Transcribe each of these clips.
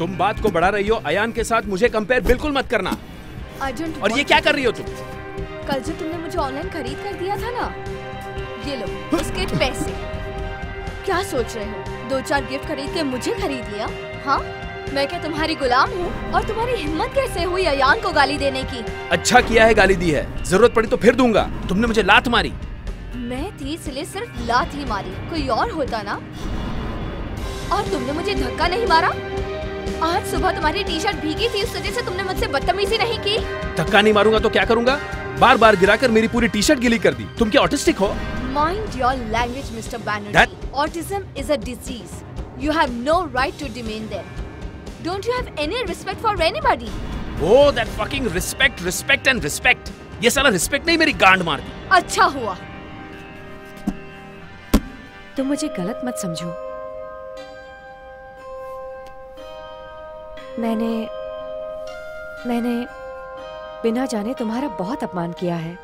तुम बात को बढ़ा रही हो अयान के साथ मुझे कंपेयर बिल्कुल मत करना। और ये क्या कर रही हो तुम? कल जो तुमने मुझे ऑनलाइन खरीद कर दिया था ना ये लो उसके पैसे। क्या सोच रहे हो? दो चार गिफ्ट खरीद के मुझे खरीद लिया? हाँ? मैं क्या तुम्हारी गुलाम हूँ? और तुम्हारी हिम्मत कैसे हुई अयान को गाली देने की? अच्छा किया है गाली दी है। ज़रूरत पड़ी तो फिर दूँगा। तुमने मुझे लात मारी। मैं थी इसलिए सिर्फ़ लात ही मारी। कोई और होता ना? और तुमने मुझे धक्का नहीं मारा? आज सुबह तुम्हारी टी शर्ट भीगी थी उस वजह से तुमने मुझसे बदतमीजी नहीं की धक्का नहीं मारूँगा तो क्या करूँगा बार बार गिराकर मेरी पूरी टी शर्ट गिली कर दी तुम क्या ऑटिस्टिक हो Mind your language, Mr. Banerjee. That- Autism is a disease. You have no right to demean them. Don't you have any respect for anybody? Oh that fucking respect respect and respect ये साला respect नहीं मेरी गांड मार दी अच्छा हुआ तुम मुझे गलत मत समझो मैंने मैंने बिना जाने तुम्हारा बहुत अपमान किया है।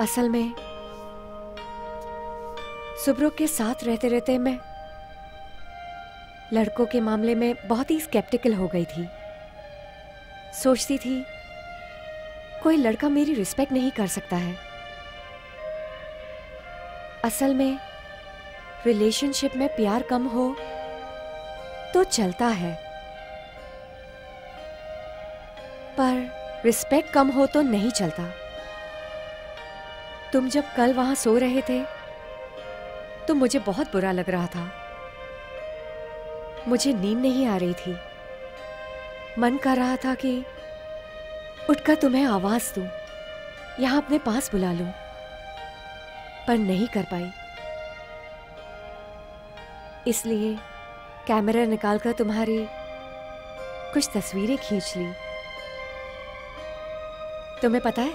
असल में सुब्रो के साथ रहते रहते मैं लड़कों के मामले में बहुत ही स्केप्टिकल हो गई थी। सोचती थी, कोई लड़का मेरी रिस्पेक्ट नहीं कर सकता है। असल में रिलेशनशिप में प्यार कम हो तो चलता है। पर रिस्पेक्ट कम हो तो नहीं चलता। तुम जब कल वहाँ सो रहे थे तो मुझे बहुत बुरा लग रहा था। मुझे नींद नहीं आ रही थी। मन कर रहा था कि उठकर तुम्हें आवाज़ दूँ, यहाँ अपने पास बुला लूँ, पर नहीं कर पाई। इसलिए कैमरा निकालकर तुम्हारी कुछ तस्वीरें खींच ली। तुम्हें पता है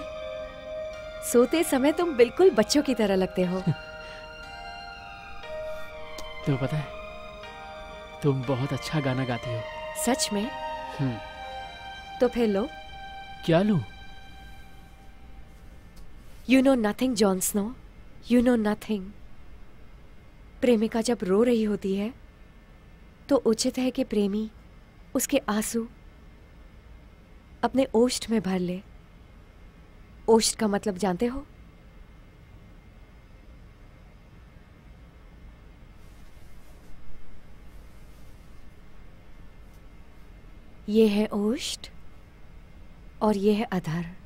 सोते समय तुम बिल्कुल बच्चों की तरह लगते हो। तुम्हें पता है तुम बहुत अच्छा गाना गाती हो। सच में? हम्म, तो फिर लो। क्या लूँ? You know nothing Jon Snow you know nothing प्रेमिका जब रो रही होती है तो उचित है कि प्रेमी उसके आँसू अपने ओष्ठ में भर ले। ओष्ठ का मतलब जानते हो? ये है ओष्ट और ये है अधर।